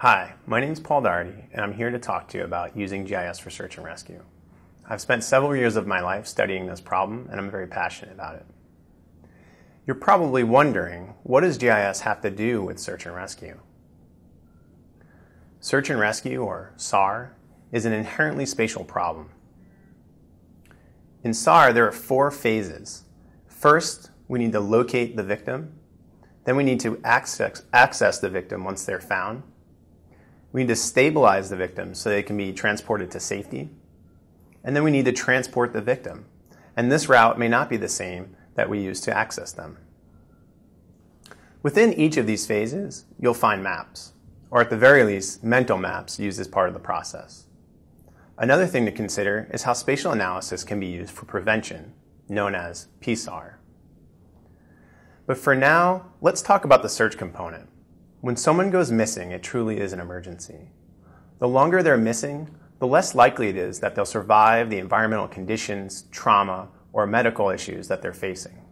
Hi, my name is Paul Doherty, and I'm here to talk to you about using GIS for search and rescue. I've spent several years of my life studying this problem, and I'm very passionate about it. You're probably wondering, what does GIS have to do with search and rescue? Search and rescue, or SAR, is an inherently spatial problem. In SAR, there are four phases. First, we need to locate the victim. Then we need to access, access the victim once they're found. We need to stabilize the victim so they can be transported to safety. And then we need to transport the victim. And this route may not be the same that we use to access them. Within each of these phases, you'll find maps, or at the very least, mental maps used as part of the process. Another thing to consider is how spatial analysis can be used for prevention, known as PSAR. But for now, let's talk about the search component. When someone goes missing, it truly is an emergency. The longer they're missing, the less likely it is that they'll survive the environmental conditions, trauma, or medical issues that they're facing.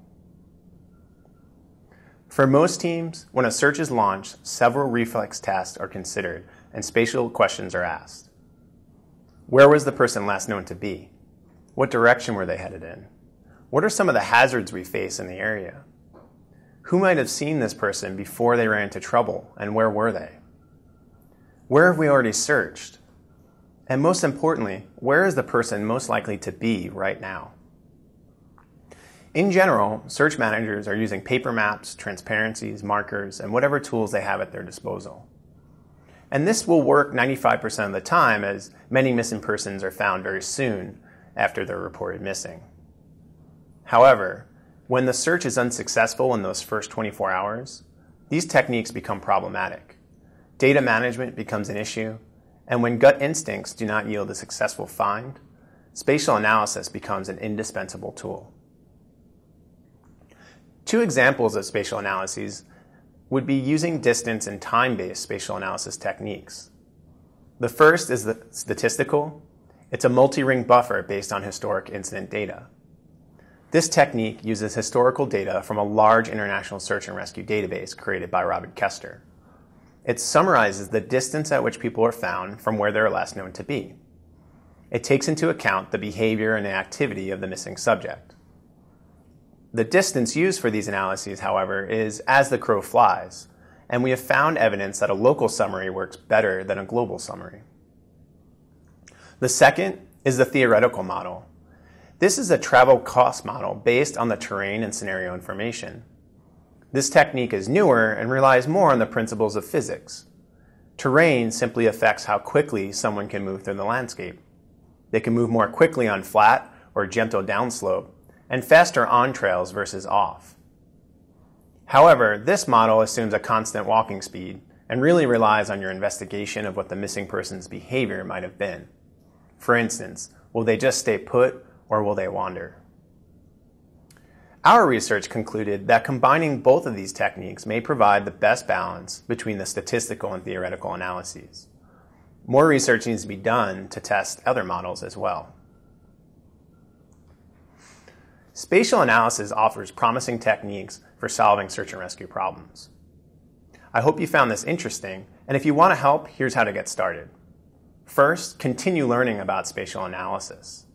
For most teams, when a search is launched, several reflex tasks are considered and spatial questions are asked. Where was the person last known to be? What direction were they headed in? What are some of the hazards we face in the area? Who might have seen this person before they ran into trouble, and where were they? Where have we already searched? And most importantly, where is the person most likely to be right now? In general, search managers are using paper maps, transparencies, markers, and whatever tools they have at their disposal. And this will work 95% of the time as many missing persons are found very soon after they're reported missing. However, when the search is unsuccessful in those first 24 hours, these techniques become problematic. Data management becomes an issue, and when gut instincts do not yield a successful find, spatial analysis becomes an indispensable tool. Two examples of spatial analyses would be using distance and time-based spatial analysis techniques. The first is the statistical. It's a multi-ring buffer based on historic incident data. This technique uses historical data from a large international search and rescue database created by Robert Koester. It summarizes the distance at which people are found from where they're last known to be. It takes into account the behavior and activity of the missing subject. The distance used for these analyses, however, is as the crow flies, and we have found evidence that a local summary works better than a global summary. The second is the theoretical model. This is a travel cost model based on the terrain and scenario information. This technique is newer and relies more on the principles of physics. Terrain simply affects how quickly someone can move through the landscape. They can move more quickly on flat or gentle downslope, and faster on trails versus off. However, this model assumes a constant walking speed and really relies on your investigation of what the missing person's behavior might have been. For instance, will they just stay put or will they wander? Our research concluded that combining both of these techniques may provide the best balance between the statistical and theoretical analyses. More research needs to be done to test other models as well. Spatial analysis offers promising techniques for solving search and rescue problems. I hope you found this interesting, and if you want to help, here's how to get started. First, continue learning about spatial analysis.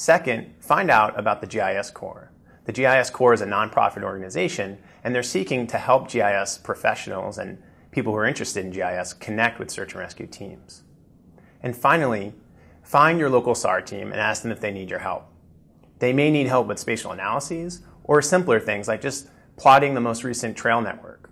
Second, find out about the GIS Corps. The GIS Corps is a nonprofit organization, and they're seeking to help GIS professionals and people who are interested in GIS connect with search and rescue teams. And finally, find your local SAR team and ask them if they need your help. They may need help with spatial analyses or simpler things like just plotting the most recent trail network